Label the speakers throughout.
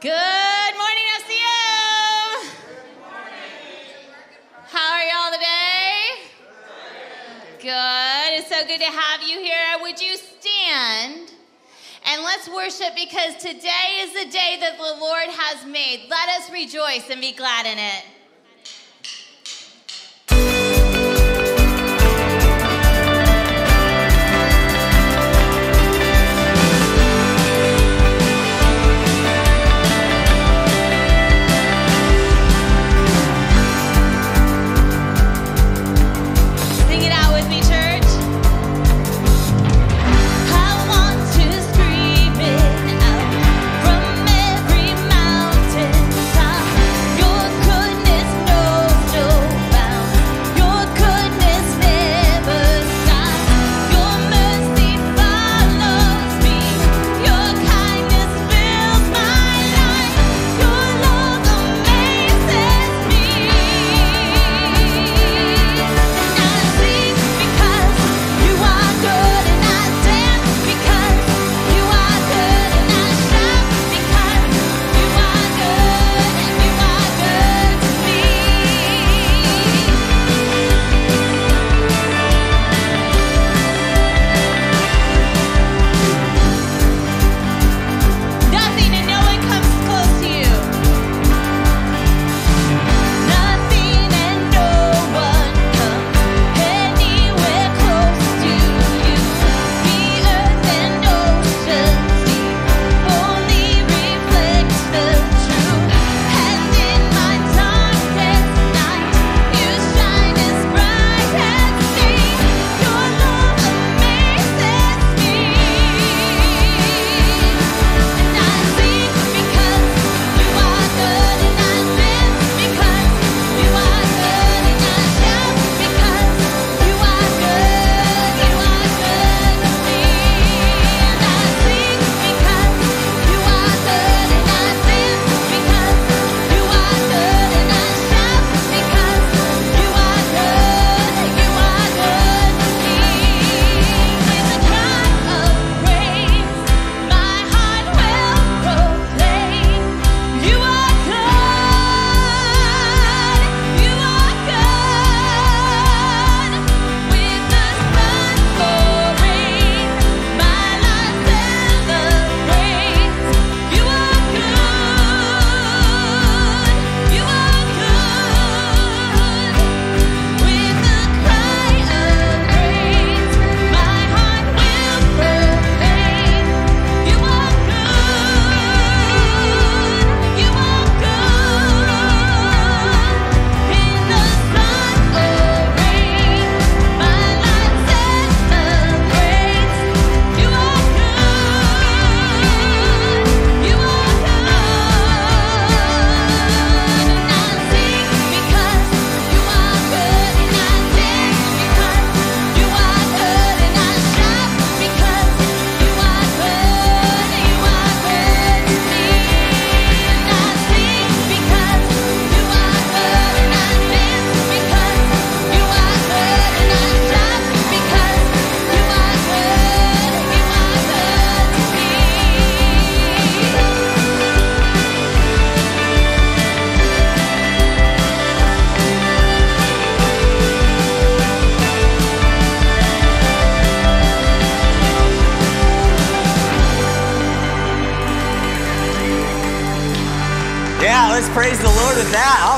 Speaker 1: Good morning, FCM. How are y'all today? Good. It's so good to have you here. Would you stand? And let's worship because today is the day that the Lord has made. Let us rejoice and be glad in it.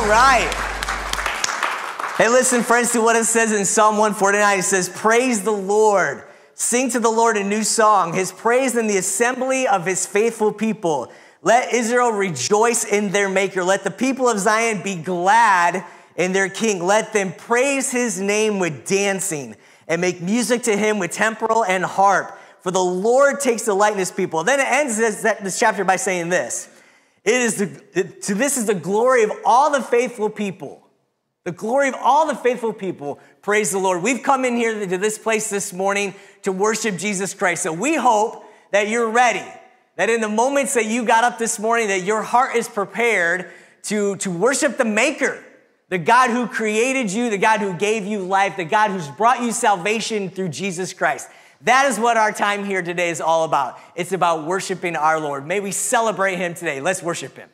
Speaker 2: All right. Hey, listen, friends, to what it says in Psalm 149. It says, Praise the Lord. Sing to the Lord a new song, his praise in the assembly of his faithful people. Let Israel rejoice in their maker. Let the people of Zion be glad in their king. Let them praise his name with dancing and make music to him with timbrel and harp. For the Lord takes delight in his people. Then it ends this, this chapter by saying this. It is the, to this is the glory of all the faithful people. The glory of all the faithful people. Praise the Lord. We've come in here to this place this morning to worship Jesus Christ. So we hope that you're ready. That in the moments that you got up this morning, that your heart is prepared to, to worship the Maker, the God who created you, the God who gave you life, the God who's brought you salvation through Jesus Christ. That is what our time here today is all about. It's about worshiping our Lord. May we celebrate him today. Let's worship him.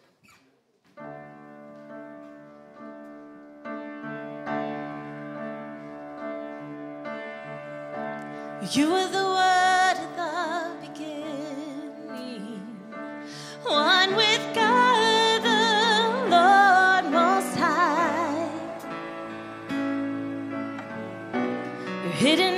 Speaker 1: You the word at the beginning, one with God the Lord Most High. You're hidden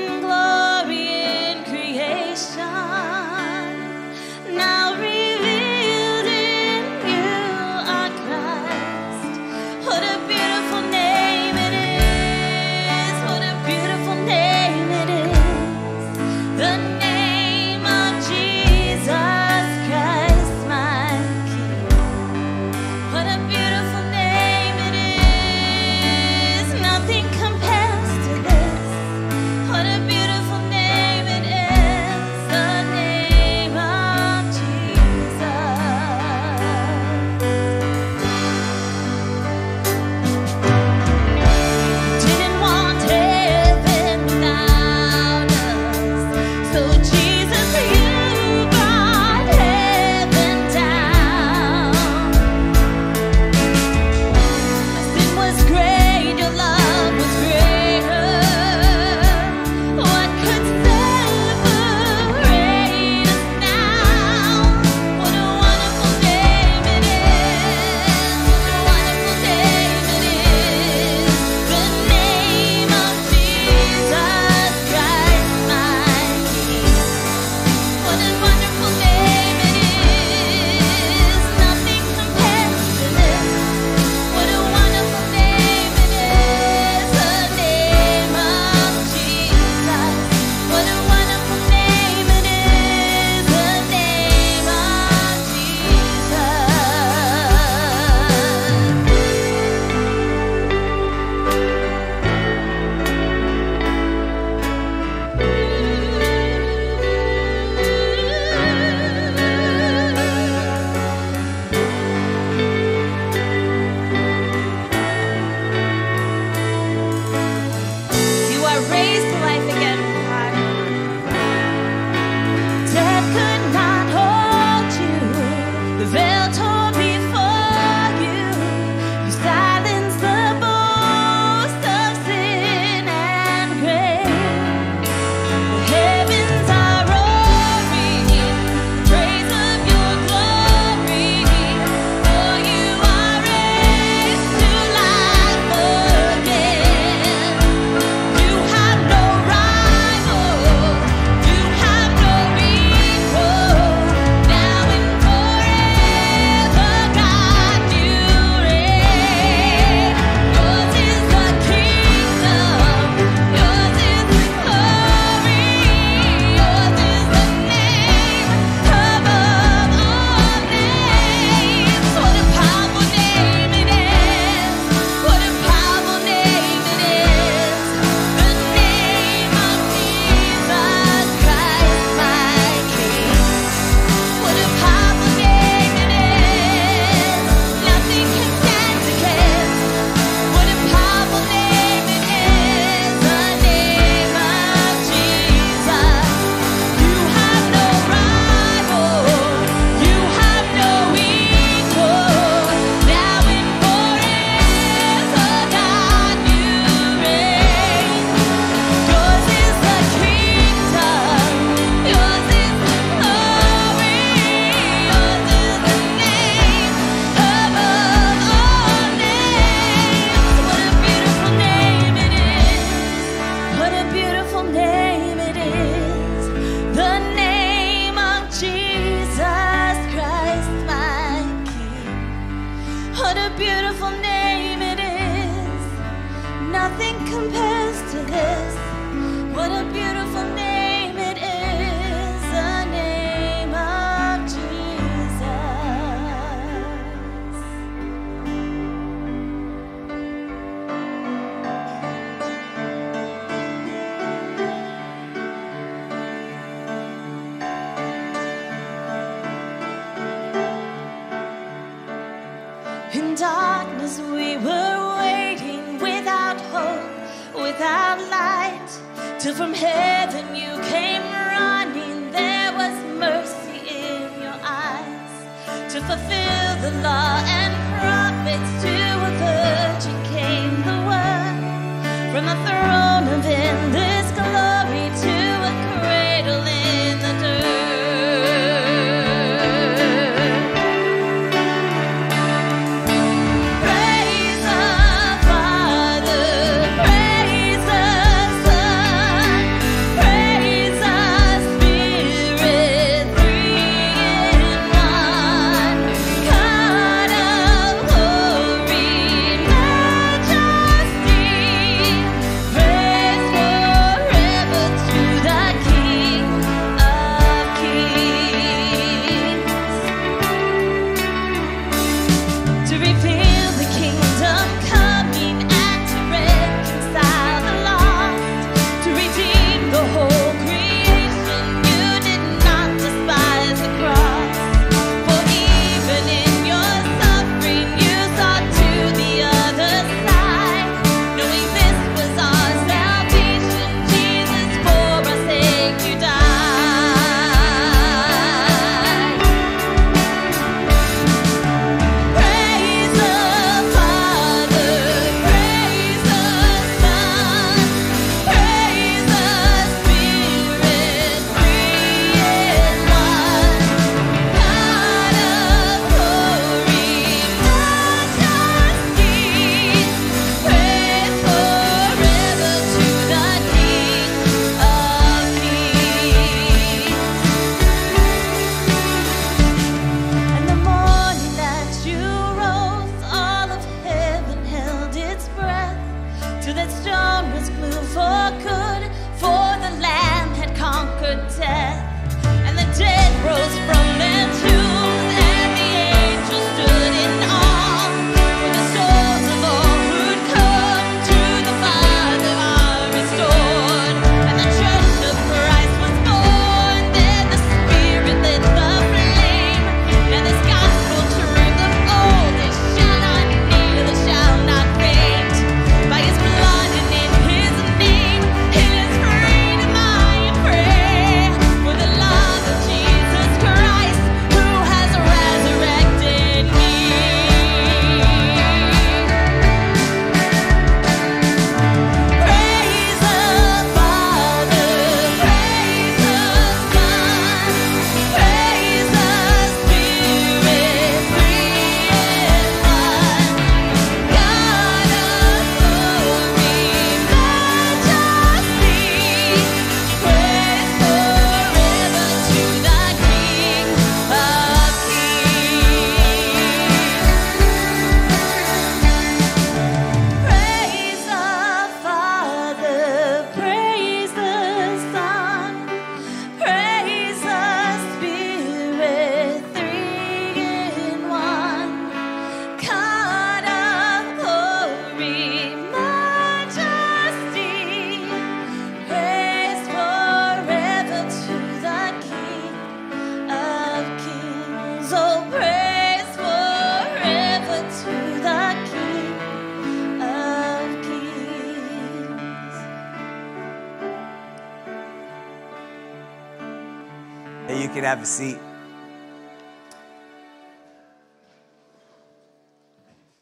Speaker 1: have a
Speaker 2: seat.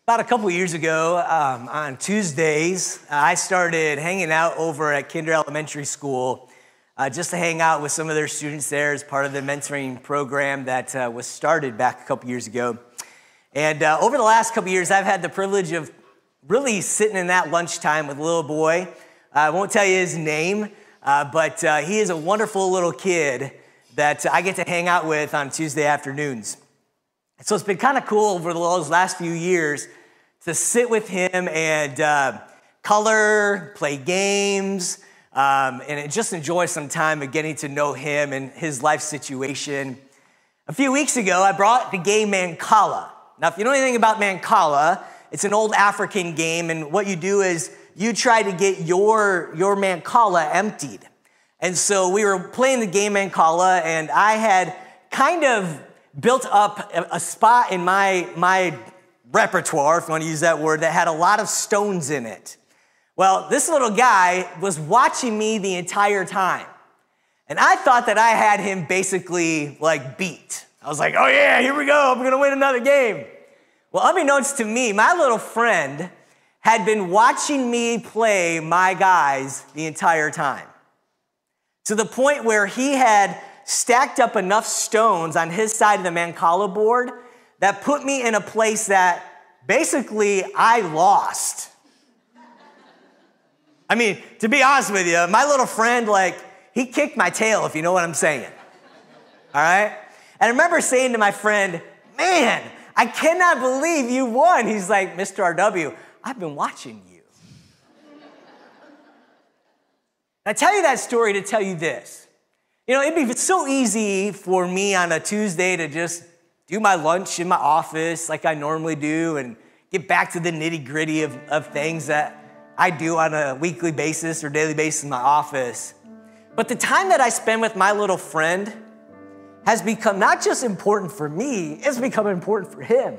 Speaker 2: About a couple years ago, um, on Tuesdays, I started hanging out over at Kinder Elementary School uh, just to hang out with some of their students there as part of the mentoring program that uh, was started back a couple years ago. And uh, over the last couple years, I've had the privilege of really sitting in that lunchtime with a little boy. I won't tell you his name, uh, but uh, he is a wonderful little kid that I get to hang out with on Tuesday afternoons. So it's been kind of cool over those last few years to sit with him and uh, color, play games, um, and just enjoy some time of getting to know him and his life situation. A few weeks ago, I brought the game Mancala. Now, if you know anything about Mancala, it's an old African game, and what you do is you try to get your, your Mancala emptied. And so we were playing the game Mancala, and I had kind of built up a, spot in my, my repertoire, if you want to use that word, that had a lot of stones in it. Well, this little guy was watching me the entire time. And I thought that I had him basically like beat. I was like, oh yeah, here we go. I'm gonna win another game. Well, unbeknownst to me, my little friend had been watching me play my guys the entire time. To the point where he had stacked up enough stones on his side of the Mancala board that put me in a place that basically I lost. I mean, to be honest with you, my little friend, like, he kicked my tail, if you know what I'm saying. All right? And I remember saying to my friend, Man, I cannot believe you won. He's like, Mr. RW, I've been watching you. I tell you that story to tell you this. You know, it'd be so easy for me on a Tuesday to just do my lunch in my office like I normally do and get back to the nitty gritty of, of things that I do on a weekly basis or daily basis in my office. But the time that I spend with my little friend has become not just important for me, it's become important for him.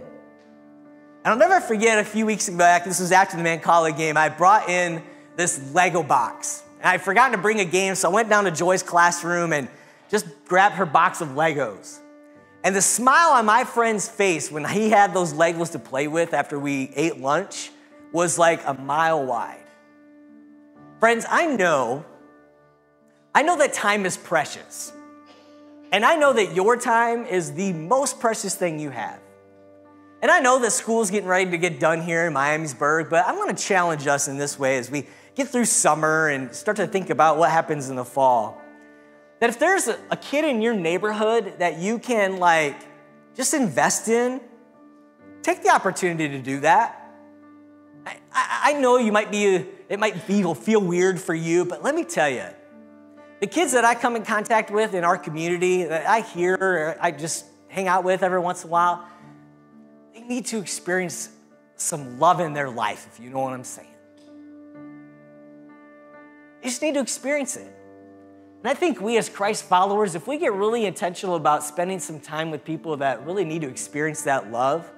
Speaker 2: And I'll never forget a few weeks back, this was after the Mancala game, I brought in this Lego box. And I'd forgotten to bring a game, so I went down to Joy's classroom and just grabbed her box of Legos. And the smile on my friend's face when he had those Legos to play with after we ate lunch was like a mile wide. Friends, I know, I know that time is precious. And I know that your time is the most precious thing you have. And I know that school's getting ready to get done here in Miamisburg, but I'm gonna challenge us in this way as we get through summer and start to think about what happens in the fall. That if there's a, kid in your neighborhood that you can like just invest in, take the opportunity to do that. I, I, I know you might be, it might feel, feel weird for you, but let me tell you, the kids that I come in contact with in our community, that I hear, I just hang out with every once in a while, they need to experience some love in their life, if you know what I'm saying. You just need to experience it. And I think we as Christ followers, if we get really intentional about spending some time with people that really need to experience that love,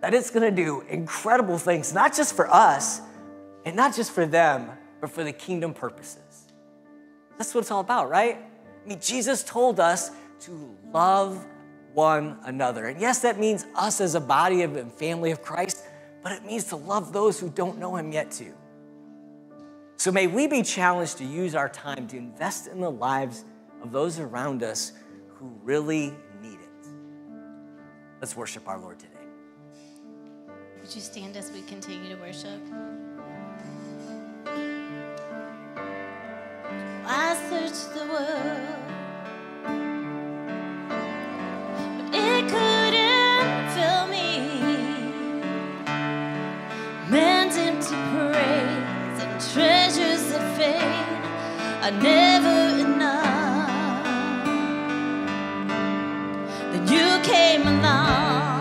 Speaker 2: that it's gonna do incredible things, not just for us and not just for them, but for the kingdom purposes. That's what it's all about, right? I mean, Jesus told us to love one another. And yes, that means us as a body of and family of Christ, but it means to love those who don't know him yet too. So may we be challenged to use our time to invest in the lives of those around us who really need it. Let's worship our Lord today.
Speaker 1: Would you stand as we continue to worship? I the world, fade never enough. Then you came along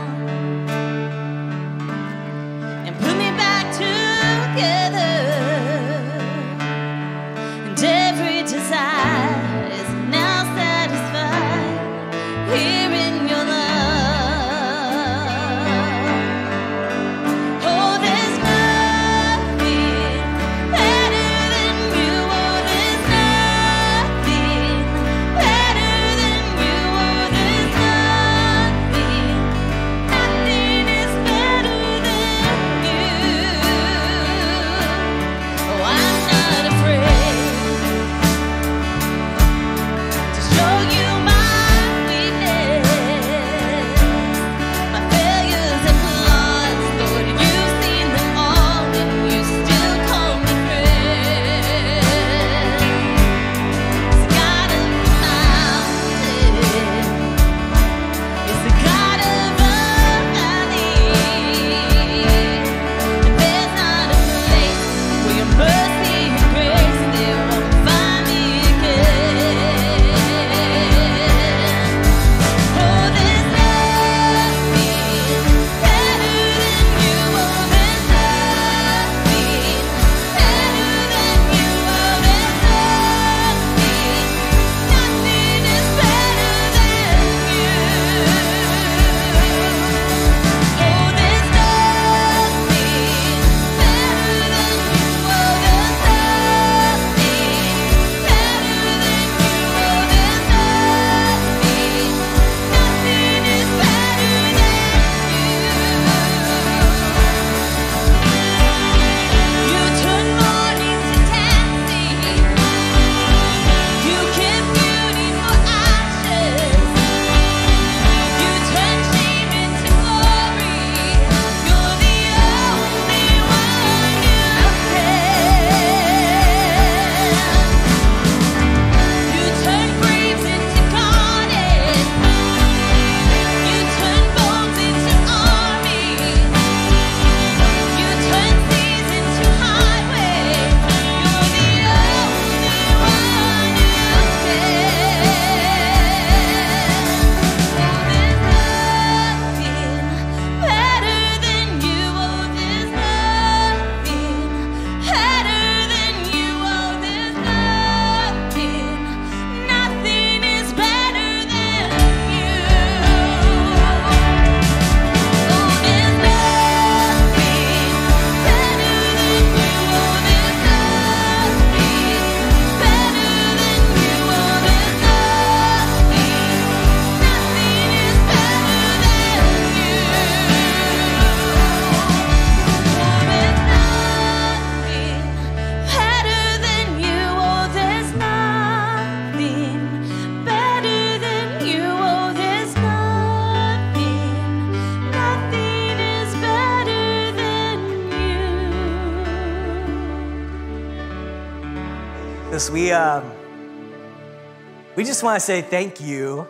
Speaker 2: we just want to say thank you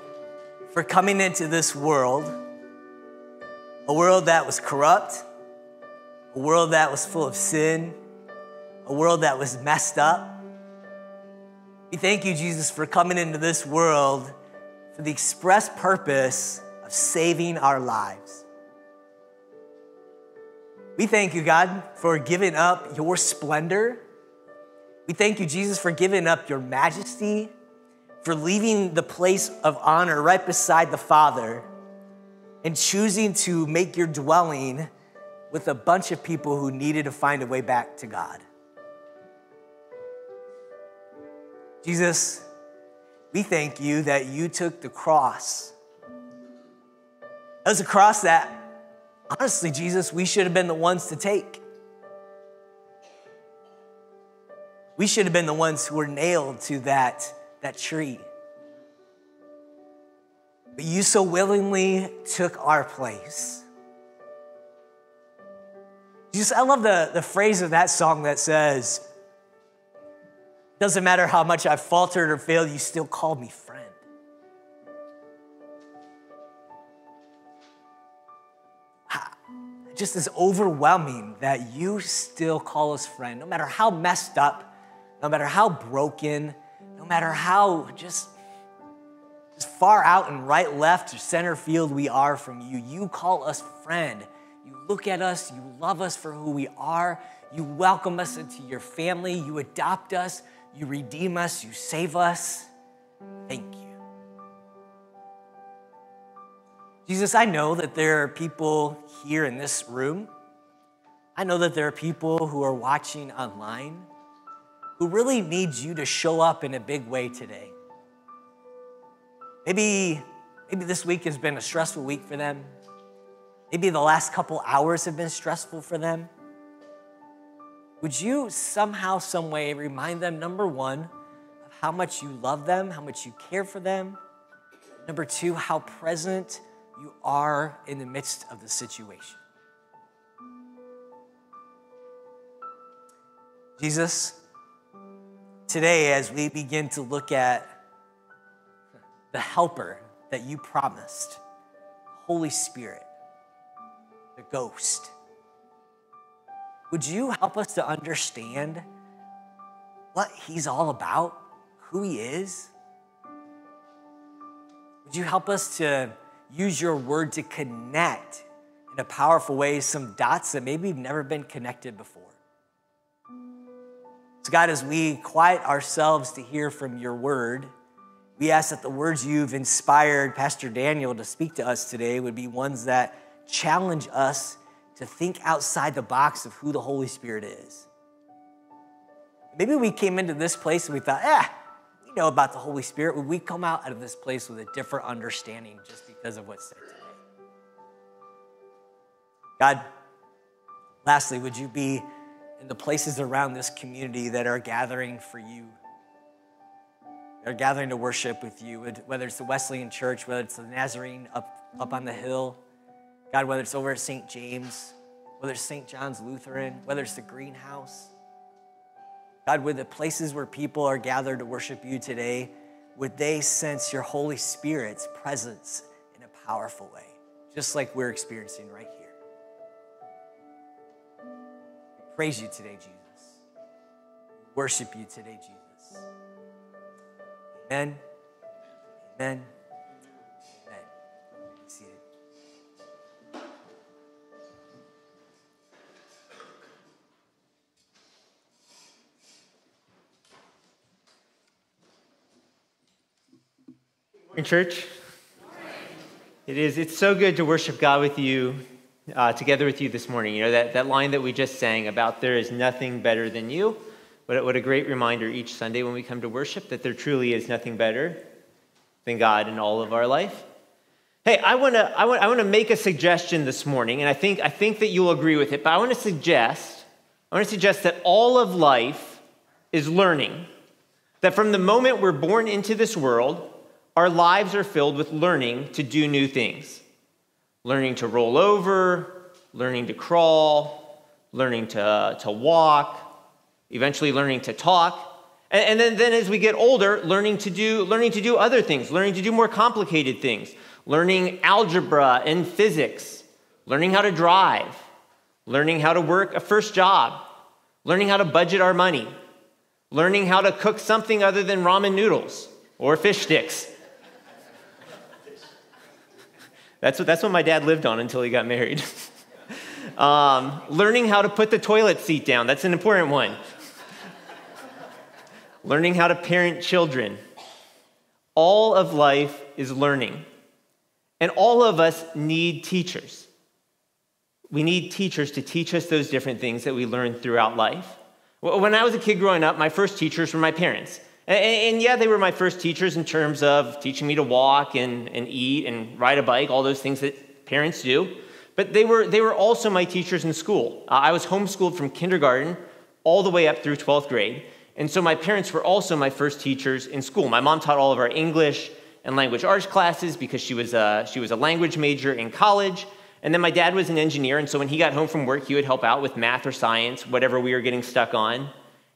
Speaker 2: for coming into this world, a world that was corrupt, a world that was full of sin, a world that was messed up. We thank you, Jesus, for coming into this world for the express purpose of saving our lives. We thank you, God, for giving up your splendor. We thank you, Jesus, for giving up your majesty, for leaving the place of honor right beside the Father and choosing to make your dwelling with a bunch of people who needed to find a way back to God. Jesus, we thank you that you took the cross. That was a cross that, honestly, Jesus, we should have been the ones to take. We should have been the ones who were nailed to that, that tree. But you so willingly took our place. Jesus, I love the, the phrase of that song that says, doesn't matter how much I've faltered or failed, you still call me friend. Just is overwhelming that you still call us friend, no matter how messed up, no matter how broken, no matter how just, just far out and right, left, or center field we are from you. You call us friend. You look at us, you love us for who we are, you welcome us into your family, you adopt us, you redeem us, you save us. Thank you. Jesus, I know that there are people here in this room. I know that there are people who are watching online who really needs you to show up in a big way today. Maybe, maybe this week has been a stressful week for them. Maybe the last couple hours have been stressful for them. Would you somehow, some way remind them, number one, of how much you love them, how much you care for them? Number two, how present you are in the midst of the situation. Jesus, today as we begin to look at the helper that you promised, Holy Spirit, the ghost, would you help us to understand what he's all about, who he is? Would you help us to use your word to connect in a powerful way some dots that maybe have never been connected before? So, God, as we quiet ourselves to hear from your word, we ask that the words you've inspired Pastor Daniel to speak to us today would be ones that challenge us to think outside the box of who the Holy Spirit is. Maybe we came into this place and we thought, eh, we know about the Holy Spirit. Would we come out of this place with a different understanding just because of what's said today? God, lastly, would you be the places around this community that are gathering for you? They're gathering to worship with you, whether it's the Wesleyan Church, whether it's the Nazarene up, up on the hill, God, whether it's over at St. James, whether it's St. John's Lutheran, whether it's the greenhouse. God, with the places where people are gathered to worship you today, would they sense your Holy Spirit's presence in a powerful way, just like we're experiencing right here? Praise you today, Jesus. Worship you today, Jesus. Amen. Amen. Amen. Be seated.
Speaker 3: In church, it is. It's so good to worship God with you, uh, together with you this morning. You know that, that line that we just sang about there is nothing better than you. What, what a great reminder each Sunday when we come to worship that there truly is nothing better than God in all of our life. Hey, I want to I want, I want to make a suggestion this morning, and I think I think that you'll agree with it. But I want to suggest I want to suggest that all of life is learning. That from the moment we're born into this world, our lives are filled with learning to do new things. Learning to roll over, learning to crawl, learning to, to walk, eventually learning to talk. And, then, then as we get older, learning to, do, learning to do other things, learning to do more complicated things, learning algebra and physics, learning how to drive, learning how to work a first job, learning how to budget our money, learning how to cook something other than ramen noodles or fish sticks. That's what, that's what my dad lived on until he got married. um, learning how to put the toilet seat down, that's an important one. learning how to parent children. All of life is learning. And all of us need teachers. We need teachers to teach us those different things that we learn throughout life. When I was a kid growing up, my first teachers were my parents. And, yeah, they were my first teachers in terms of teaching me to walk and, and eat and ride a bike, all those things that parents do. But they were, they were also my teachers in school. Uh, I was homeschooled from kindergarten all the way up through 12th grade. And so my parents were also my first teachers in school. My mom taught all of our English and language arts classes because she was a, she was a language major in college. And then my dad was an engineer, and so when he got home from work, he would help out with math or science, whatever we were getting stuck on,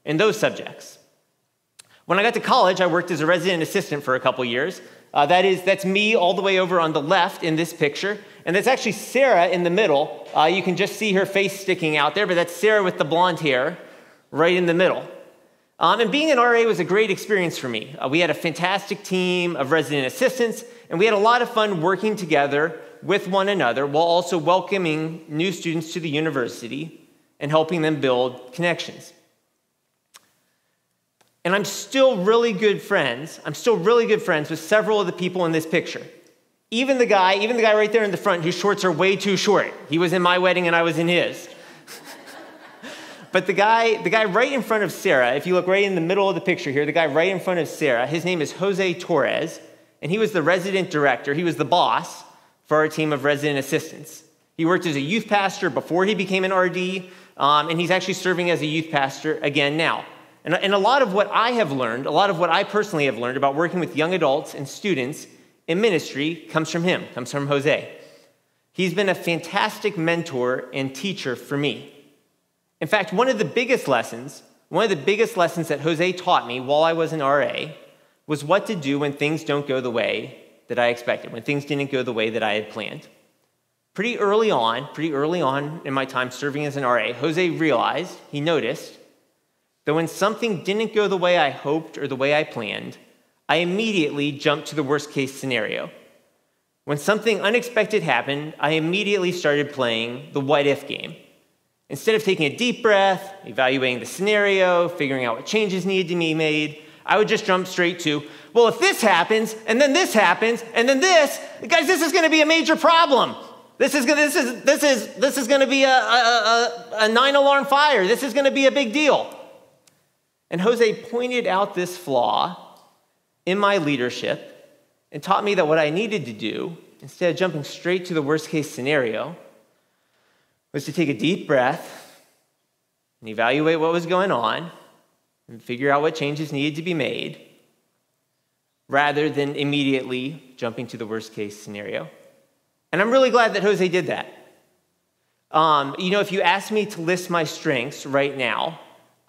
Speaker 3: in those subjects. When I got to college, I worked as a resident assistant for a couple years. Uh, that is, that's me all the way over on the left in this picture, and that's actually Sarah in the middle. Uh, you can just see her face sticking out there, but that's Sarah with the blonde hair right in the middle. Um, and being an RA was a great experience for me. Uh, we had a fantastic team of resident assistants, and we had a lot of fun working together with one another while also welcoming new students to the university and helping them build connections. And I'm still really good friends. I'm still really good friends with several of the people in this picture. Even the guy, even the guy right there in the front whose shorts are way too short. He was in my wedding and I was in his. but the guy, the guy right in front of Sarah, if you look right in the middle of the picture here, the guy right in front of Sarah, his name is Jose Torres, and he was the resident director, he was the boss for our team of resident assistants. He worked as a youth pastor before he became an RD, um, and he's actually serving as a youth pastor again now. And, and a lot of what I have learned, a lot of what I personally have learned about working with young adults and students in ministry comes from him, comes from Jose. He's been a fantastic mentor and teacher for me. In fact, one of the biggest lessons, one of the biggest lessons that Jose taught me while I was an RA was what to do when things don't go the way that I expected, when things didn't go the way that I had planned. Pretty early on, pretty early on in my time serving as an RA, Jose realized, he noticed, that when something didn't go the way I hoped or the way I planned, I immediately jumped to the worst case scenario. When something unexpected happened, I immediately started playing the what if game. Instead of taking a deep breath, evaluating the scenario, figuring out what changes needed to be made, I would just jump straight to, well, if this happens, and then this happens, and then this, guys, this is going to be a major problem. This is, this is, this is, this is going to be a, a, a, a nine alarm fire. This is going to be a big deal. And Jose pointed out this flaw in my leadership and taught me that what I needed to do, instead of jumping straight to the worst case scenario, was to take a deep breath and evaluate what was going on and figure out what changes needed to be made rather than immediately jumping to the worst case scenario. And I'm really glad that Jose did that. Um, you know, if you asked me to list my strengths right now,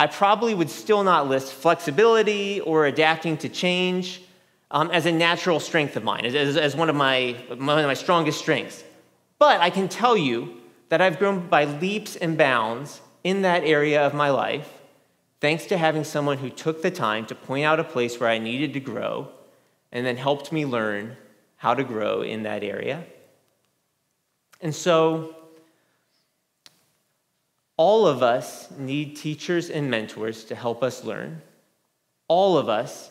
Speaker 3: I probably would still not list flexibility or adapting to change um, as a natural strength of mine, as, as one, of my, one of my strongest strengths. But I can tell you that I've grown by leaps and bounds in that area of my life thanks to having someone who took the time to point out a place where I needed to grow and then helped me learn how to grow in that area. And so, all of us need teachers and mentors to help us learn. All of us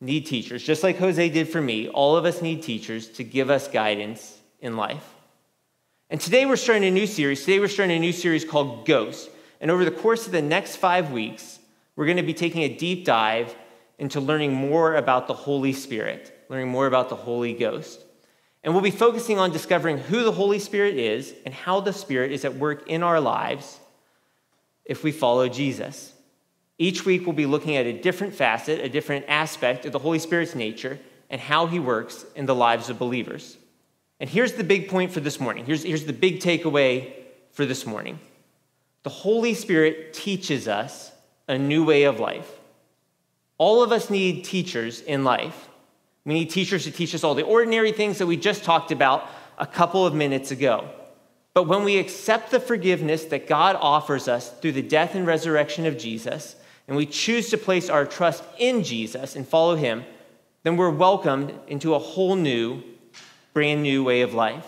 Speaker 3: need teachers, just like Jose did for me. All of us need teachers to give us guidance in life. And today we're starting a new series. Today we're starting a new series called Ghost. And over the course of the next five weeks, we're going to be taking a deep dive into learning more about the Holy Spirit, learning more about the Holy Ghost. And we'll be focusing on discovering who the Holy Spirit is and how the Spirit is at work in our lives if we follow Jesus. Each week, we'll be looking at a different facet, a different aspect of the Holy Spirit's nature and how he works in the lives of believers. And here's the big point for this morning. Here's, here's the big takeaway for this morning. The Holy Spirit teaches us a new way of life. All of us need teachers in life. We need teachers to teach us all the ordinary things that we just talked about a couple of minutes ago. But when we accept the forgiveness that God offers us through the death and resurrection of Jesus, and we choose to place our trust in Jesus and follow him, then we're welcomed into a whole new, brand new way of life.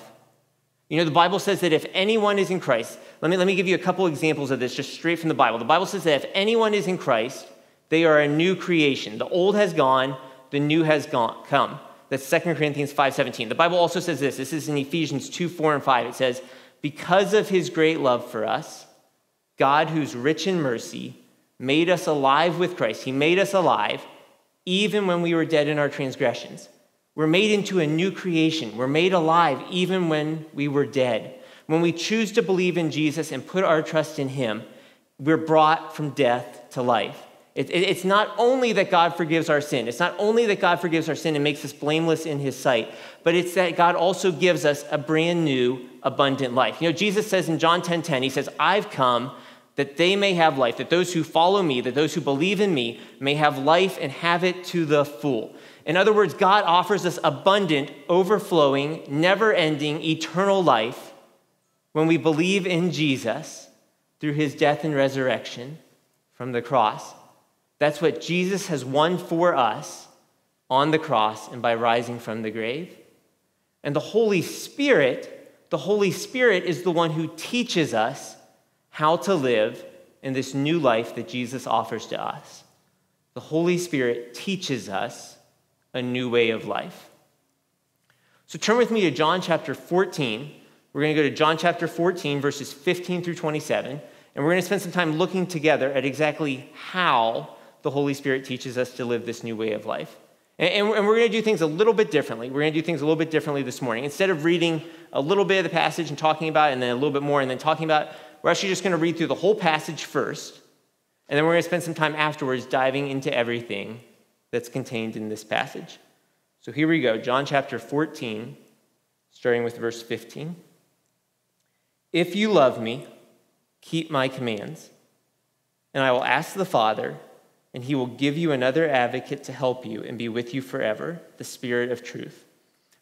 Speaker 3: You know, the Bible says that if anyone is in Christ, let me, let me give you a couple examples of this just straight from the Bible. The Bible says that if anyone is in Christ, they are a new creation. The old has gone, the new has gone, come. That's 2 Corinthians 5.17. The Bible also says this. This is in Ephesians 2, 4, and 5. It says, Because of his great love for us, God, who's rich in mercy, made us alive with Christ. He made us alive even when we were dead in our transgressions. We're made into a new creation. We're made alive even when we were dead. When we choose to believe in Jesus and put our trust in him, we're brought from death to life. It, it, it's not only that God forgives our sin, it's not only that God forgives our sin and makes us blameless in his sight, but it's that God also gives us a brand new, abundant life. You know, Jesus says in John 10 10, he says, I've come that they may have life, that those who follow me, that those who believe in me may have life and have it to the full. In other words, God offers us abundant, overflowing, never ending, eternal life when we believe in Jesus through his death and resurrection from the cross. That's what Jesus has won for us on the cross and by rising from the grave. And the Holy Spirit, the Holy Spirit is the one who teaches us how to live in this new life that Jesus offers to us. The Holy Spirit teaches us a new way of life. So turn with me to John chapter 14. We're going to go to John chapter 14, verses 15 through 27, and we're going to spend some time looking together at exactly how the Holy Spirit teaches us to live this new way of life. And, we're going to do things a little bit differently. We're going to do things a little bit differently this morning. Instead of reading a little bit of the passage and talking about it, and then a little bit more, and then talking about it, we're actually just going to read through the whole passage first, and then we're going to spend some time afterwards diving into everything that's contained in this passage. So here we go John chapter 14, starting with verse 15. If you love me, keep my commands, and I will ask the Father and he will give you another advocate to help you and be with you forever, the Spirit of truth.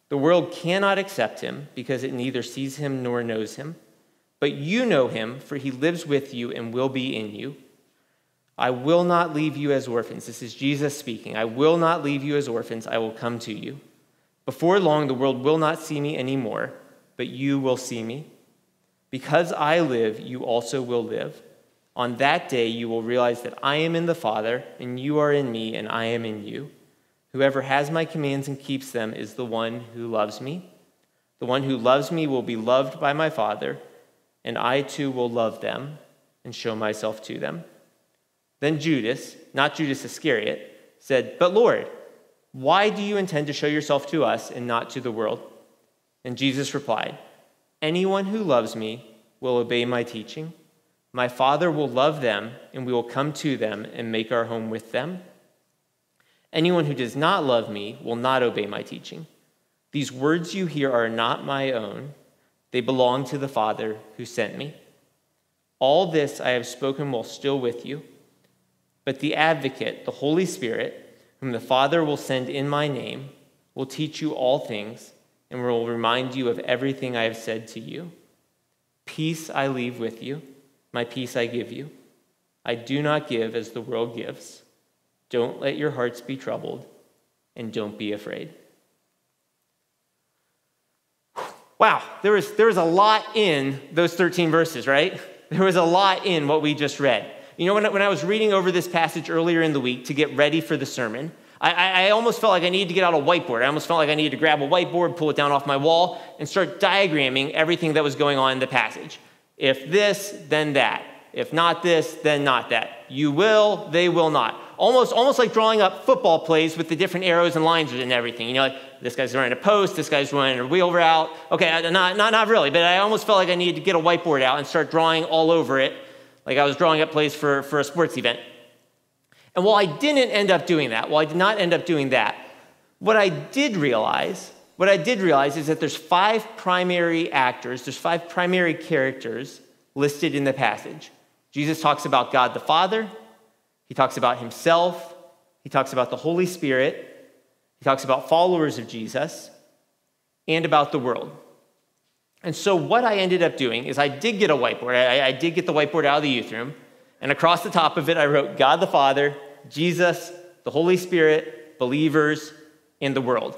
Speaker 3: The world cannot accept him because it neither sees him nor knows him. But you know him, for he lives with you and will be in you. I will not leave you as orphans. This is Jesus speaking. I will not leave you as orphans. I will come to you. Before long, the world will not see me anymore, but you will see me. Because I live, you also will live. On that day, you will realize that I am in the Father, and you are in me, and I am in you. Whoever has my commands and keeps them is the one who loves me. The one who loves me will be loved by my Father, and I too will love them and show myself to them. Then Judas, not Judas Iscariot, said, But Lord, why do you intend to show yourself to us and not to the world? And Jesus replied, Anyone who loves me will obey my teaching. My Father will love them, and we will come to them and make our home with them. Anyone who does not love me will not obey my teaching. These words you hear are not my own, they belong to the Father who sent me. All this I have spoken while still with you. But the advocate, the Holy Spirit, whom the Father will send in my name, will teach you all things and will remind you of everything I have said to you. Peace I leave with you. My peace I give you. I do not give as the world gives. Don't let your hearts be troubled, and don't be afraid. Wow, there was, there was a lot in those 13 verses, right? There was a lot in what we just read. You know, when I, when I was reading over this passage earlier in the week to get ready for the sermon, I, I, almost felt like I needed to get out a whiteboard. I almost felt like I needed to grab a whiteboard, pull it down off my wall, and start diagramming everything that was going on in the passage. If this, then that. If not this, then not that. You will, they will not. Almost, almost like drawing up football plays with the different arrows and lines and everything. You know, like this guy's running a post, this guy's running a wheel route. Okay, not, not, not really, but I almost felt like I needed to get a whiteboard out and start drawing all over it, like I was drawing up plays for, for a sports event. And while I didn't end up doing that, while I did not end up doing that, what I did realize what I did realize is that there's five primary actors, there's five primary characters listed in the passage. Jesus talks about God the Father, he talks about himself, he talks about the Holy Spirit, he talks about followers of Jesus, and about the world. And so, what I ended up doing is I did get a whiteboard. I, I, did get the whiteboard out of the youth room. And across the top of it, I wrote God the Father, Jesus, the Holy Spirit, believers, and the world.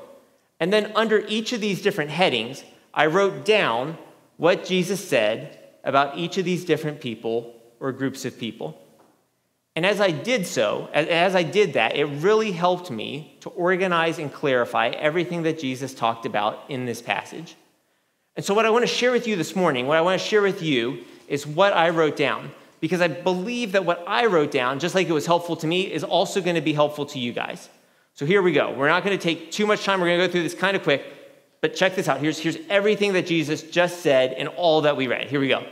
Speaker 3: And then, under each of these different headings, I wrote down what Jesus said about each of these different people or groups of people. And as I did so, as I did that, it really helped me to organize and clarify everything that Jesus talked about in this passage. And so, what I want to share with you this morning, what I want to share with you is what I wrote down. Because I believe that what I wrote down, just like it was helpful to me, is also going to be helpful to you guys. So, here we go. We're not going to take too much time. We're going to go through this kind of quick. But check this out. Here's, here's everything that Jesus just said and all that we read. Here we go.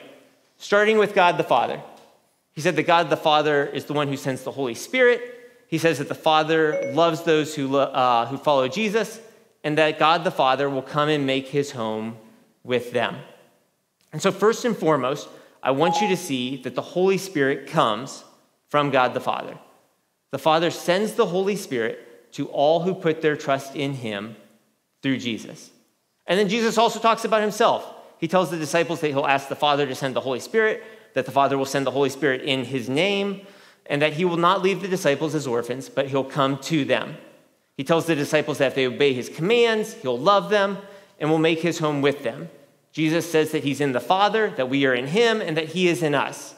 Speaker 3: Starting with God the Father. He said that God the Father is the one who sends the Holy Spirit. He says that the Father loves those who, uh, who follow Jesus, and that God the Father will come and make his home with them. And so, first and foremost, I want you to see that the Holy Spirit comes from God the Father. The Father sends the Holy Spirit to all who put their trust in him through Jesus. And then Jesus also talks about himself. He tells the disciples that he'll ask the Father to send the Holy Spirit that the Father will send the Holy Spirit in his name, and that he will not leave the disciples as orphans, but he'll come to them. He tells the disciples that if they obey his commands, he'll love them and will make his home with them. Jesus says that he's in the Father, that we are in him, and that he is in us.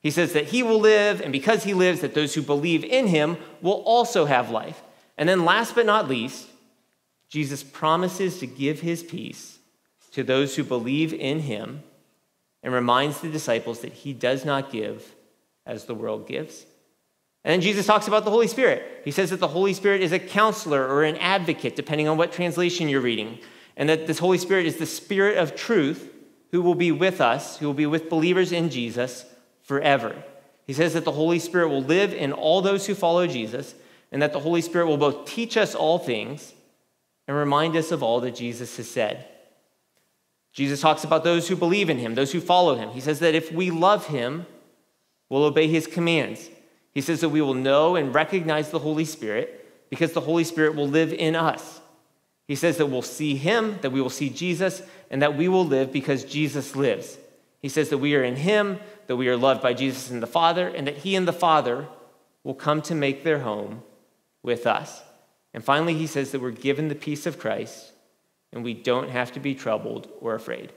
Speaker 3: He says that he will live, and because he lives, that those who believe in him will also have life. And then, last but not least, Jesus promises to give his peace to those who believe in him and reminds the disciples that he does not give as the world gives. And then Jesus talks about the Holy Spirit. He says that the Holy Spirit is a counselor or an advocate, depending on what translation you're reading, and that this Holy Spirit is the Spirit of truth who will be with us, who will be with believers in Jesus forever. He says that the Holy Spirit will live in all those who follow Jesus, and that the Holy Spirit will both teach us all things and remind us of all that Jesus has said. Jesus talks about those who believe in him, those who follow him. He says that if we love him, we'll obey his commands. He says that we will know and recognize the Holy Spirit because the Holy Spirit will live in us. He says that we'll see him, that we will see Jesus, and that we will live because Jesus lives. He says that we are in him, that we are loved by Jesus and the Father, and that he and the Father will come to make their home with us. And finally, he says that we're given the peace of Christ and we don't have to be troubled or afraid.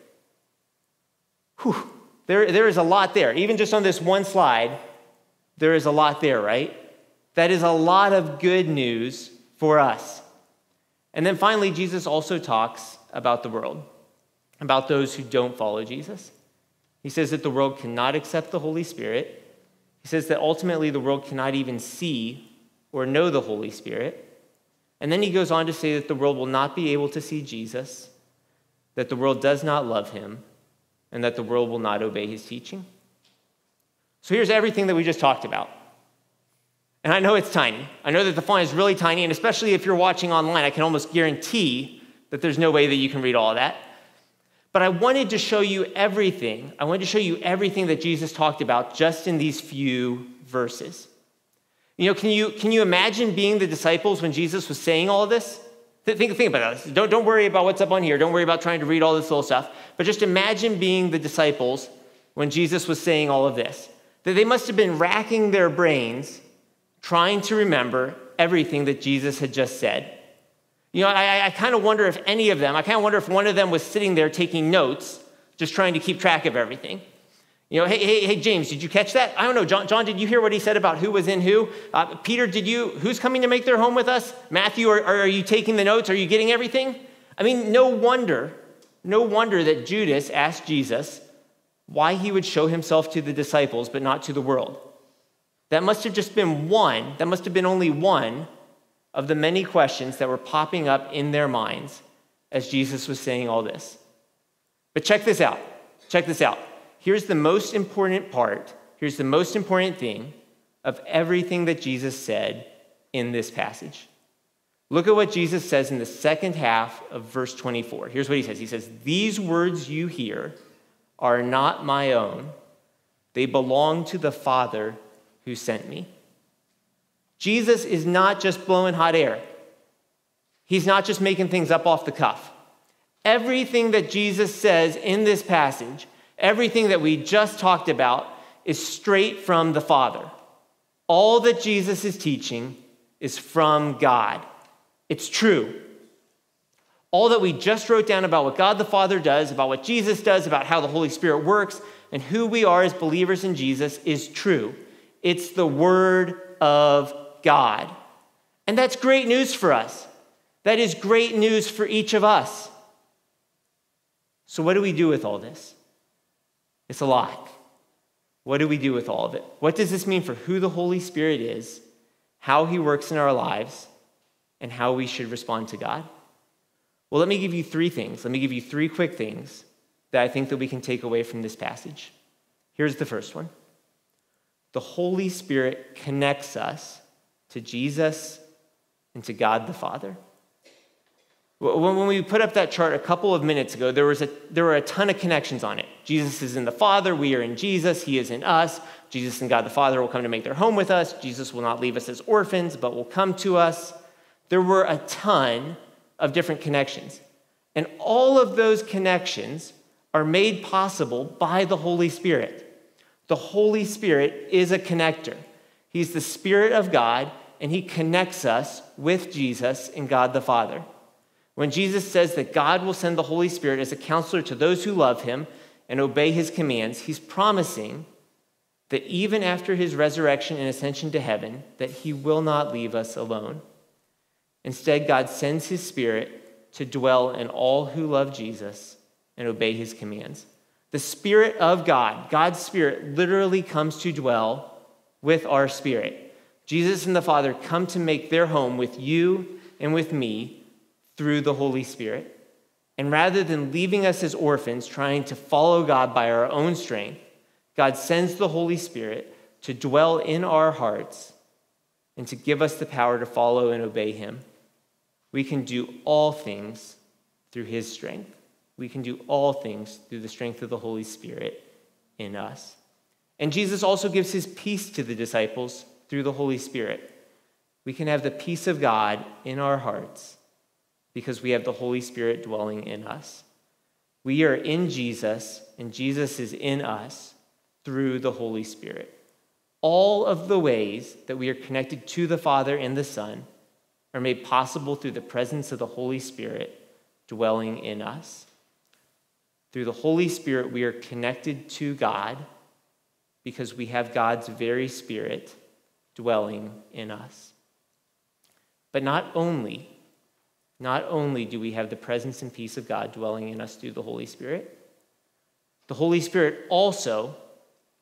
Speaker 3: Whew. There, there is a lot there. Even just on this one slide, there is a lot there, right? That is a lot of good news for us. And then finally, Jesus also talks about the world, about those who don't follow Jesus. He says that the world cannot accept the Holy Spirit. He says that ultimately the world cannot even see or know the Holy Spirit. And then he goes on to say that the world will not be able to see Jesus, that the world does not love him, and that the world will not obey his teaching. So here's everything that we just talked about. And I know it's tiny. I know that the font is really tiny, and especially if you're watching online, I can almost guarantee that there's no way that you can read all that. But I wanted to show you everything. I wanted to show you everything that Jesus talked about just in these few verses. You know, can you, can you imagine being the disciples when Jesus was saying all of this? Think, think about this. Don't, don't worry about what's up on here. Don't worry about trying to read all this little stuff. But just imagine being the disciples when Jesus was saying all of this. That they must have been racking their brains trying to remember everything that Jesus had just said. You know, I, I kind of wonder if any of them, I kind of wonder if one of them was sitting there taking notes, just trying to keep track of everything. You know, hey, hey, hey, James, did you catch that? I don't know. John, John did you hear what he said about who was in who? Uh, Peter, did you, who's coming to make their home with us? Matthew, are, are you taking the notes? Are you getting everything? I mean, no wonder, no wonder that Judas asked Jesus why he would show himself to the disciples but not to the world. That must have just been one, that must have been only one of the many questions that were popping up in their minds as Jesus was saying all this. But check this out. Check this out here's the most important part, here's the most important thing of everything that Jesus said in this passage. Look at what Jesus says in the second half of verse 24. Here's what he says He says, These words you hear are not my own, they belong to the Father who sent me. Jesus is not just blowing hot air, he's not just making things up off the cuff. Everything that Jesus says in this passage, everything that we just talked about, is straight from the Father. All that Jesus is teaching is from God. It's true. All that we just wrote down about what God the Father does, about what Jesus does, about how the Holy Spirit works, and who we are as believers in Jesus is true. It's the Word of God. And that's great news for us. That is great news for each of us. So, what do we do with all this? It's a lot. What do we do with all of it? What does this mean for who the Holy Spirit is, how he works in our lives, and how we should respond to God? Well, let me give you three things. Let me give you three quick things that I think that we can take away from this passage. Here's the first one. The Holy Spirit connects us to Jesus and to God the Father. When we put up that chart a couple of minutes ago, there, was a, there were a ton of connections on it. Jesus is in the Father, we are in Jesus, He is in us. Jesus and God the Father will come to make their home with us. Jesus will not leave us as orphans, but will come to us. There were a ton of different connections. And all of those connections are made possible by the Holy Spirit. The Holy Spirit is a connector. He's the Spirit of God, and He connects us with Jesus and God the Father. When Jesus says that God will send the Holy Spirit as a counselor to those who love Him and obey His commands, He's promising that even after His resurrection and ascension to heaven, that He will not leave us alone. Instead, God sends His Spirit to dwell in all who love Jesus and obey His commands. The Spirit of God, God's Spirit, literally comes to dwell with our spirit. Jesus and the Father come to make their home with you and with me through the Holy Spirit. And rather than leaving us as orphans trying to follow God by our own strength, God sends the Holy Spirit to dwell in our hearts and to give us the power to follow and obey Him. We can do all things through His strength we can do all things through the strength of the Holy Spirit in us. And Jesus also gives his peace to the disciples through the Holy Spirit. We can have the peace of God in our hearts because we have the Holy Spirit dwelling in us. We are in Jesus, and Jesus is in us through the Holy Spirit. All of the ways that we are connected to the Father and the Son are made possible through the presence of the Holy Spirit dwelling in us. Through the Holy Spirit, we are connected to God because we have God's very Spirit dwelling in us. But not only, not only do we have the presence and peace of God dwelling in us through the Holy Spirit, the Holy Spirit also,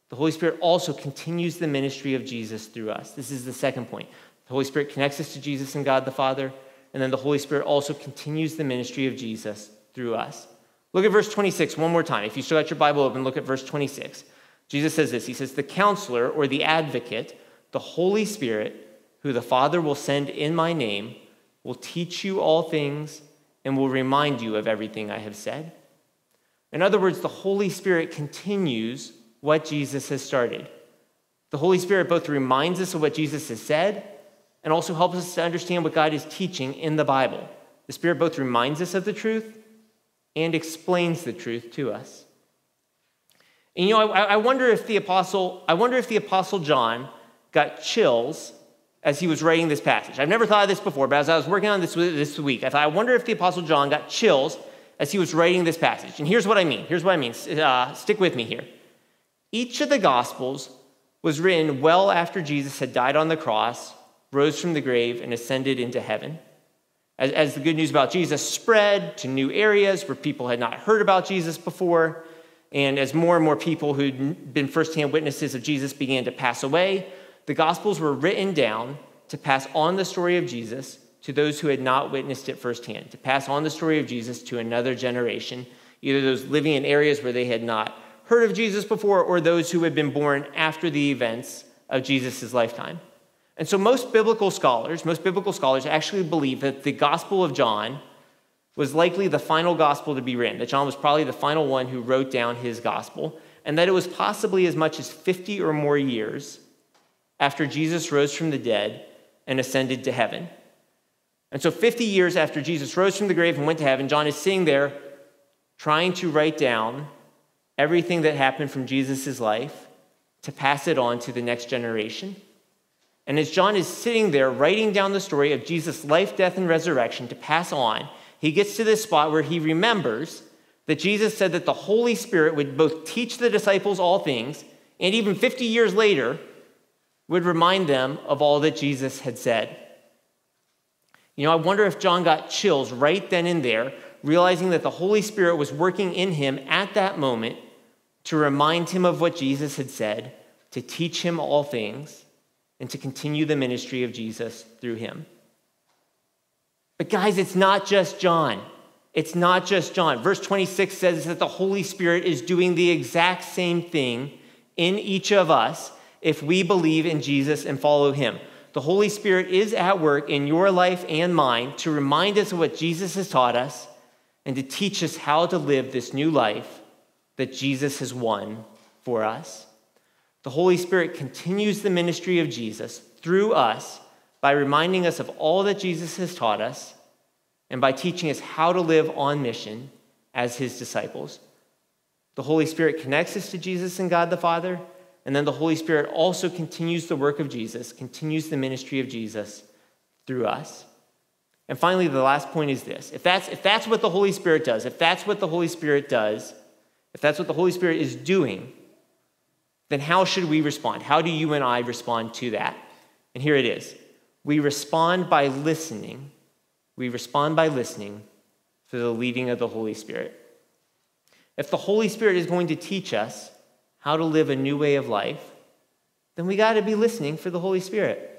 Speaker 3: the Holy Spirit also continues the ministry of Jesus through us. This is the second point. The Holy Spirit connects us to Jesus and God the Father, and then the Holy Spirit also continues the ministry of Jesus through us. Look at verse 26 one more time. If you still got your Bible open, look at verse 26. Jesus says this He says, The counselor or the advocate, the Holy Spirit, who the Father will send in my name, will teach you all things and will remind you of everything I have said. In other words, the Holy Spirit continues what Jesus has started. The Holy Spirit both reminds us of what Jesus has said and also helps us to understand what God is teaching in the Bible. The Spirit both reminds us of the truth and explains the truth to us. And you know, I, I, wonder if the apostle, I wonder if the apostle John got chills as he was writing this passage. I've never thought of this before, but as I was working on this this week, I thought, I wonder if the apostle John got chills as he was writing this passage. And here's what I mean. Here's what I mean. Uh, stick with me here. Each of the gospels was written well after Jesus had died on the cross, rose from the grave, and ascended into heaven. As, as the good news about Jesus spread to new areas where people had not heard about Jesus before, and as more and more people who'd been firsthand witnesses of Jesus began to pass away, the Gospels were written down to pass on the story of Jesus to those who had not witnessed it firsthand, to pass on the story of Jesus to another generation, either those living in areas where they had not heard of Jesus before or those who had been born after the events of Jesus' lifetime. And so most biblical scholars, most biblical scholars actually believe that the Gospel of John was likely the final gospel to be written, that John was probably the final one who wrote down his gospel, and that it was possibly as much as 50 or more years after Jesus rose from the dead and ascended to heaven. And so, 50 years after Jesus rose from the grave and went to heaven, John is sitting there trying to write down everything that happened from Jesus' life to pass it on to the next generation. And as John is sitting there writing down the story of Jesus' life, death, and resurrection to pass on, he gets to this spot where he remembers that Jesus said that the Holy Spirit would both teach the disciples all things and even 50 years later would remind them of all that Jesus had said. You know, I wonder if John got chills right then and there, realizing that the Holy Spirit was working in him at that moment to remind him of what Jesus had said, to teach him all things, and to continue the ministry of Jesus through him. But, guys, it's not just John. It's not just John. Verse 26 says that the Holy Spirit is doing the exact same thing in each of us if we believe in Jesus and follow him. The Holy Spirit is at work in your life and mine to remind us of what Jesus has taught us and to teach us how to live this new life that Jesus has won for us. The Holy Spirit continues the ministry of Jesus through us by reminding us of all that Jesus has taught us and by teaching us how to live on mission as his disciples. The Holy Spirit connects us to Jesus and God the Father, and then the Holy Spirit also continues the work of Jesus, continues the ministry of Jesus through us. And finally, the last point is this if that's, if that's what the Holy Spirit does, if that's what the Holy Spirit does, if that's what the Holy Spirit is doing, then how should we respond? How do you and I respond to that? And here it is we respond by listening. We respond by listening to the leading of the Holy Spirit. If the Holy Spirit is going to teach us how to live a new way of life, then we got to be listening for the Holy Spirit.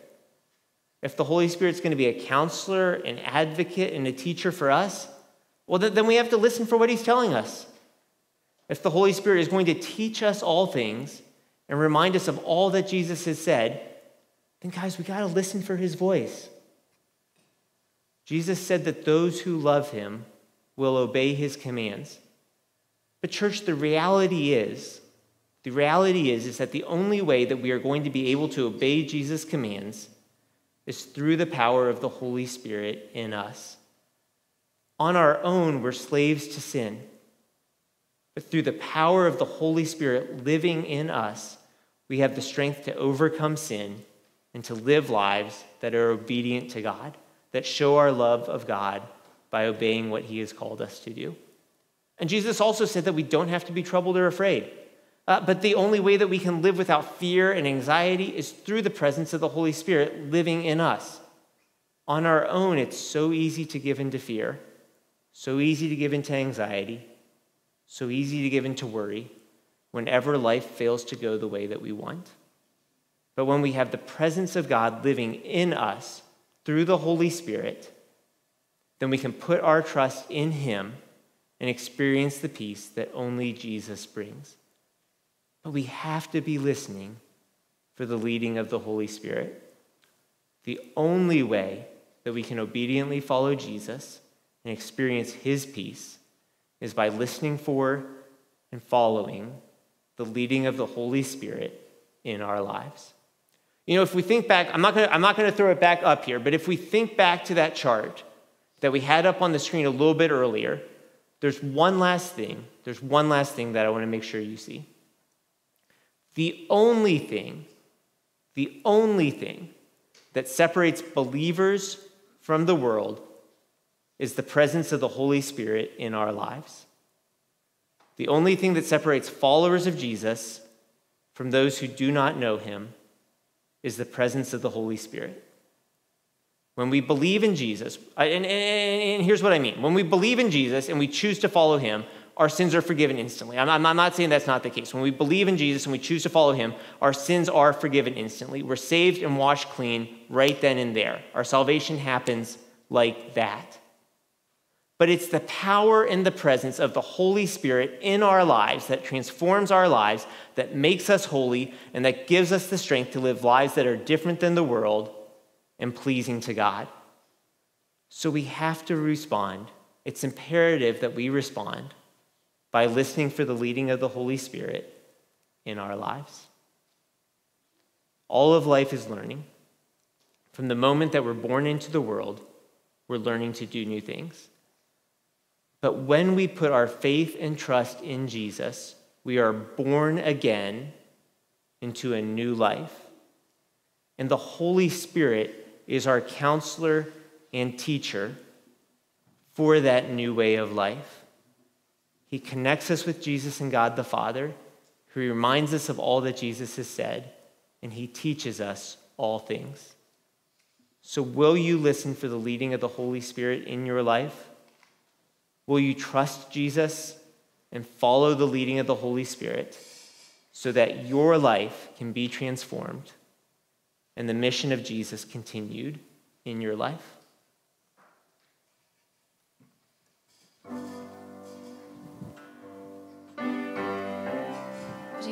Speaker 3: If the Holy Spirit's going to be a counselor, an advocate, and a teacher for us, well, then we have to listen for what he's telling us. If the Holy Spirit is going to teach us all things and remind us of all that Jesus has said, then, guys, we got to listen for his voice. Jesus said that those who love him will obey his commands. But, church, the reality is, the reality is, is that the only way that we are going to be able to obey Jesus' commands is through the power of the Holy Spirit in us. On our own, we're slaves to sin. But through the power of the Holy Spirit living in us, we have the strength to overcome sin and to live lives that are obedient to God, that show our love of God by obeying what He has called us to do. And Jesus also said that we don't have to be troubled or afraid. Uh, but the only way that we can live without fear and anxiety is through the presence of the Holy Spirit living in us. On our own, it's so easy to give into fear, so easy to give into anxiety, so easy to give into worry whenever life fails to go the way that we want. But when we have the presence of God living in us through the Holy Spirit, then we can put our trust in Him and experience the peace that only Jesus brings. But we have to be listening for the leading of the Holy Spirit. The only way that we can obediently follow Jesus and experience his peace is by listening for and following the leading of the Holy Spirit in our lives. You know, if we think back, I'm not gonna, I'm not gonna throw it back up here, but if we think back to that chart that we had up on the screen a little bit earlier, there's one last thing. There's one last thing that I wanna make sure you see. The only thing, the only thing that separates believers from the world is the presence of the Holy Spirit in our lives. The only thing that separates followers of Jesus from those who do not know him is the presence of the Holy Spirit. When we believe in Jesus, and, and, and, here's what I mean when we believe in Jesus and we choose to follow him, our sins are forgiven instantly. I'm, I'm, not saying that's not the case. When we believe in Jesus and we choose to follow him, our sins are forgiven instantly. We're saved and washed clean right then and there. Our salvation happens like that. But it's the power and the presence of the Holy Spirit in our lives that transforms our lives, that makes us holy, and that gives us the strength to live lives that are different than the world and pleasing to God. So we have to respond. It's imperative that we respond by listening for the leading of the Holy Spirit in our lives. All of life is learning. From the moment that we're born into the world, we're learning to do new things. But when we put our faith and trust in Jesus, we are born again into a new life. And the Holy Spirit is our counselor and teacher for that new way of life. He connects us with Jesus and God the Father, who reminds us of all that Jesus has said, and he teaches us all things. So, will you listen for the leading of the Holy Spirit in your life? Will you trust Jesus and follow the leading of the Holy Spirit so that your life can be transformed and the mission of Jesus continued in your life?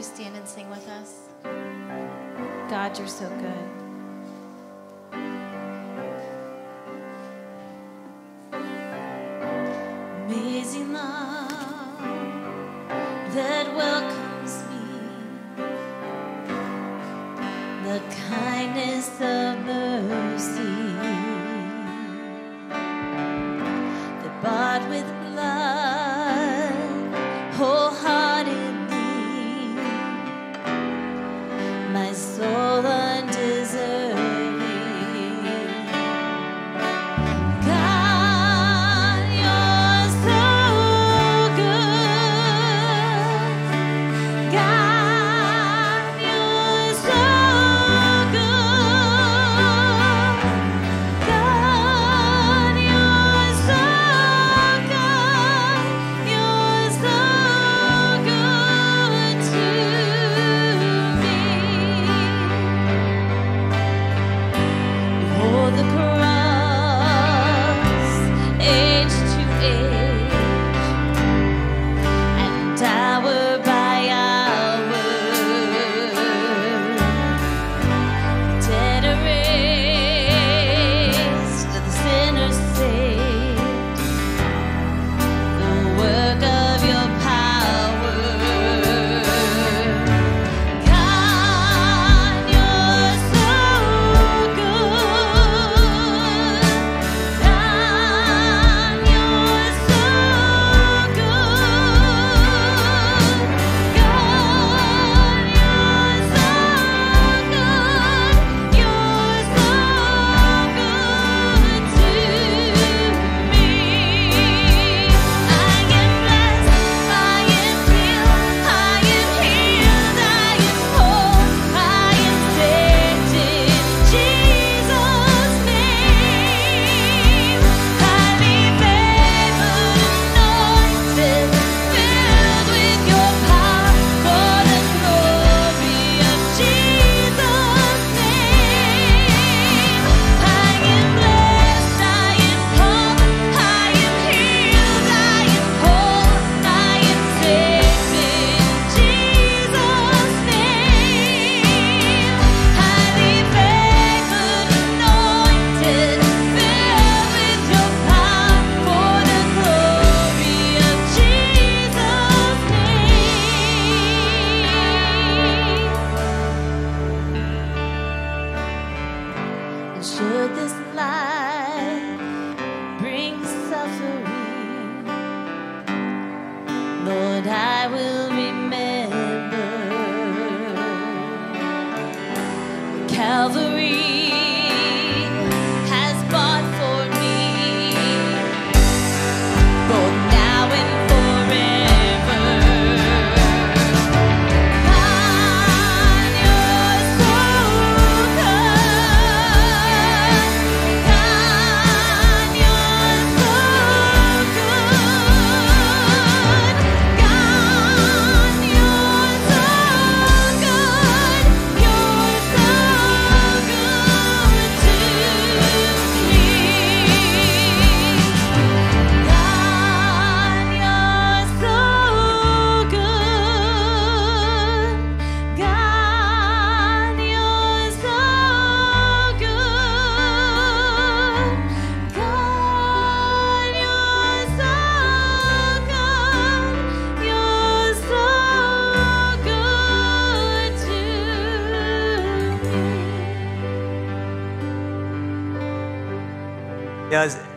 Speaker 1: Stand and sing with us? God, you're so good. Amazing love that welcomes me, the kindness of mercy should this life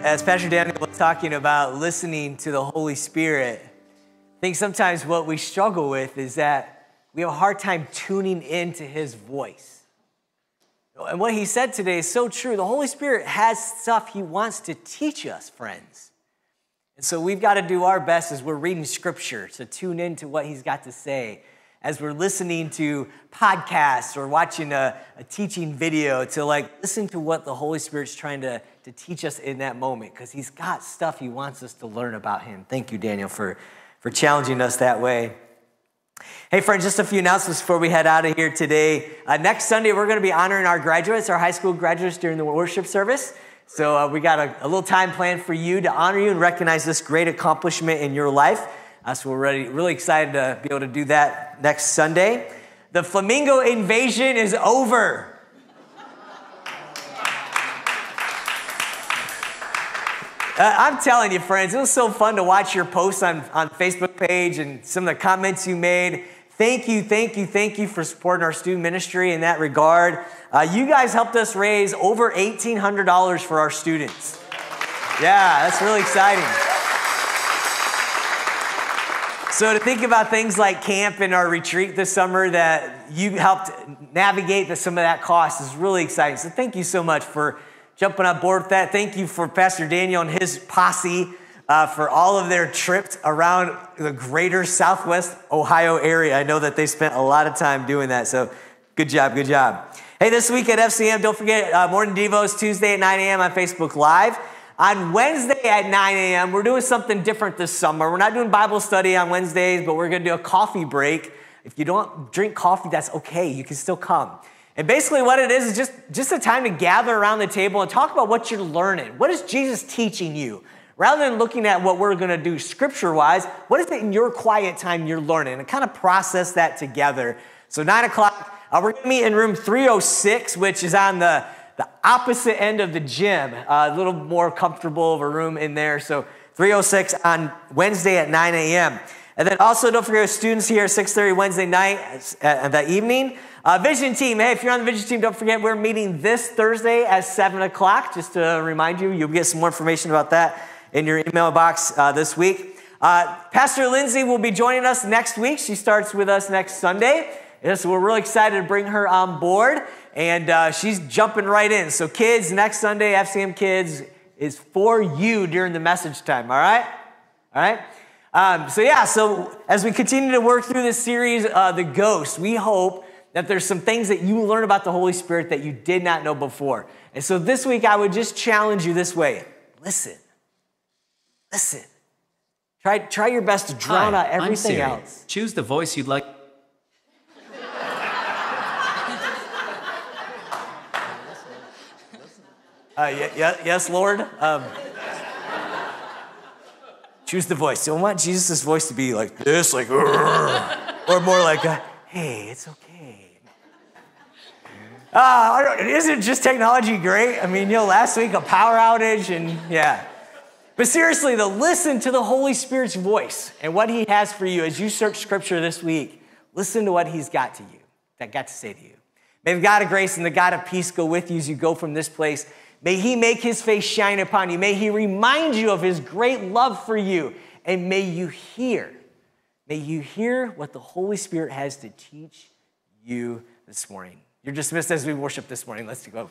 Speaker 2: as, as Pastor Daniel was talking about listening to the Holy Spirit, I think sometimes what we struggle with is that we have a hard time tuning into his voice. And what he said today is so true. The Holy Spirit has stuff he wants to teach us, friends. And so we've got to do our best as we're reading scripture to tune into what he's got to say, as we're listening to podcasts or watching a, a teaching video, to like listen to what the Holy Spirit's trying to, to teach us in that moment, because he's got stuff he wants us to learn about him. Thank you, Daniel, for, for challenging us that way. Hey, friends, just a few announcements before we head out of here today. Uh, next Sunday, we're going to be honoring our graduates, our high school graduates, during the worship service. So uh, we got a, a, little time planned for you to honor you and recognize this great accomplishment in your life. Uh, so we're ready, really excited to be able to do that next Sunday. The flamingo invasion is over. Uh, I'm telling you, friends, it was so fun to watch your posts on, on Facebook page and some of the comments you made. Thank you, thank you, thank you for supporting our student ministry in that regard. Uh, you guys helped us raise over $1,800 for our students. Yeah, that's really exciting. So, to think about things like camp and our retreat this summer that you helped navigate the, some of that cost is really exciting. So, thank you so much for jumping on board with that. Thank you for Pastor Daniel and his posse uh, for all of their trips around the greater Southwest Ohio area. I know that they spent a lot of time doing that. So, good job, good job. Hey, this week at FCM, don't forget uh, Morning Devos Tuesday at 9 a.m. on Facebook Live. On Wednesday at 9 a.m., we're doing something different this summer. We're not doing Bible study on Wednesdays, but we're going to do a coffee break. If you don't drink coffee, that's okay. You can still come. And basically, what it is is just, just a time to gather around the table and talk about what you're learning. What is Jesus teaching you? Rather than looking at what we're going to do scripture wise, what is it in your quiet time you're learning? And kind of process that together. So, 9 o'clock, uh, we're going to meet in room 306, which is on the the opposite end of the gym, uh, a little more comfortable of a room in there. So 306 on Wednesday at 9 a.m. And then also don't forget students here 6.30 Wednesday night, uh, that evening. Uh, vision team, hey, if you're on the vision team, don't forget we're meeting this Thursday at 7 o'clock. Just to remind you, you'll get some more information about that in your email box uh, this week. Uh, Pastor Lindsay will be joining us next week. She starts with us next Sunday. And so we're really excited to bring her on board and uh, she's jumping right in. So, kids, next Sunday, FCM Kids is for you during the message time, all right? All right? Um, so, yeah, so as we continue to work through this series, uh, The Ghost, we hope that there's some things that you learn about the Holy Spirit that you did not know before. And so this week, I would just challenge you this way listen. Listen. Try, try your best to drown
Speaker 4: Hi,
Speaker 2: out everything else.
Speaker 4: Choose the voice you'd like.
Speaker 2: Uh, y- y- yes, Lord. Um, choose the voice. You don't want Jesus' voice to be like this, like, or more like, a, hey, it's okay. Uh, isn't just technology great? I mean, you know, last week a power outage, and yeah. But seriously, though, listen to the Holy Spirit's voice and what He has for you as you search Scripture this week. Listen to what He's got to you, that got to say to you. May the God of grace and the God of peace go with you as you go from this place. May He make His face shine upon you. May He remind you of His great love for you. And may you hear, may you hear what the Holy Spirit has to teach you this morning. You're dismissed as we worship this morning. Let's go.